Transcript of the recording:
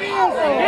Yes.